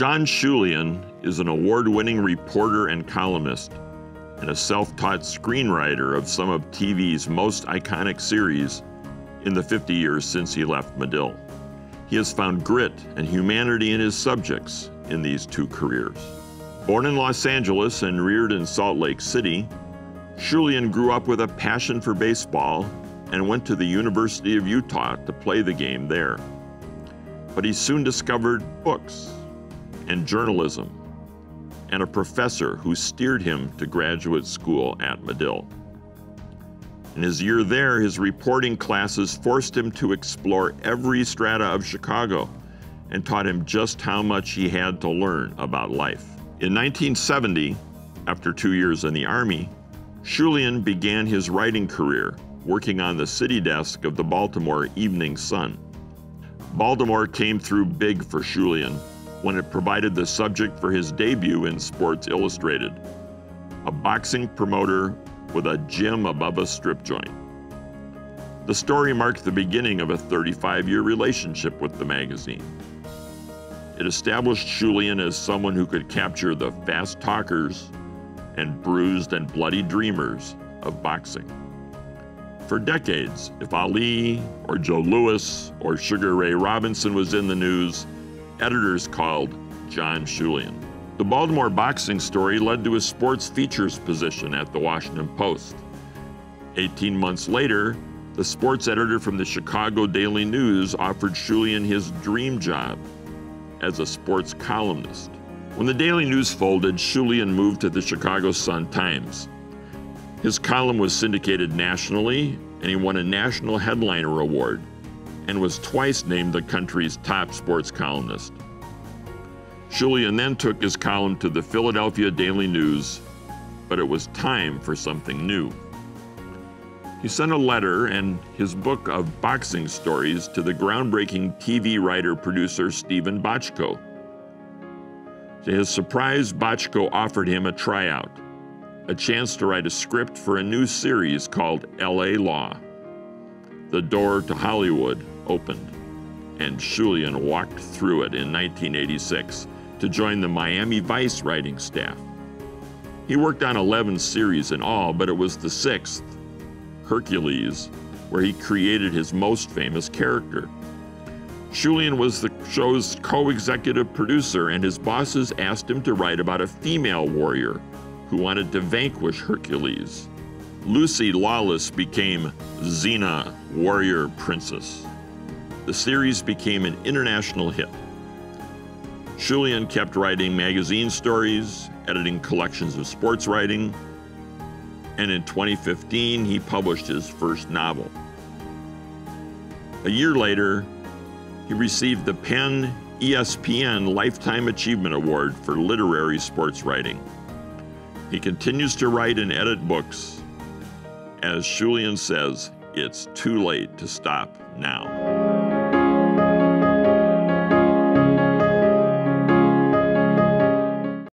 John Schulian is an award winning reporter and columnist, and a self taught screenwriter of some of TV's most iconic series in the 50 years since he left Medill. He has found grit and humanity in his subjects in these two careers. Born in Los Angeles and reared in Salt Lake City, Schulian grew up with a passion for baseball and went to the University of Utah to play the game there. But he soon discovered books and journalism and a professor who steered him to graduate school at Medill. In his year there, his reporting classes forced him to explore every strata of Chicago and taught him just how much he had to learn about life. In 1970, after two years in the Army, Schulian began his writing career working on the city desk of the Baltimore Evening Sun. Baltimore came through big for Schulian when it provided the subject for his debut in Sports Illustrated, a boxing promoter with a gym above a strip joint. The story marked the beginning of a 35 year relationship with the magazine. It established Schulian as someone who could capture the fast talkers and bruised and bloody dreamers of boxing. For decades, if Ali or Joe Louis or Sugar Ray Robinson was in the news, editors called John Schulian. The Baltimore boxing story led to a sports features position at the Washington Post. 18 months later, the sports editor from the Chicago Daily News offered Schulian his dream job as a sports columnist. When the Daily News folded, Schulian moved to the Chicago Sun-Times. His column was syndicated nationally, and he won a National Headliner Award and was twice named the country's top sports columnist. Schulian then took his column to the Philadelphia Daily News, but it was time for something new. He sent a letter and his book of boxing stories to the groundbreaking TV writer producer Steven Bochco. To his surprise, Bochco offered him a tryout, a chance to write a script for a new series called LA Law. The door to Hollywood opened, and Schulian walked through it in 1986 to join the Miami Vice writing staff. He worked on 11 series in all, but it was the sixth, Hercules, where he created his most famous character. Schulian was the show's co executive producer, and his bosses asked him to write about a female warrior who wanted to vanquish Hercules. Lucy Lawless became Xena, Warrior Princess. The series became an international hit. Schulian kept writing magazine stories, editing collections of sports writing, and in 2015 he published his first novel. A year later, he received the PEN ESPN Lifetime Achievement Award for literary sports writing. He continues to write and edit books. As Schulian says, it's too late to stop now.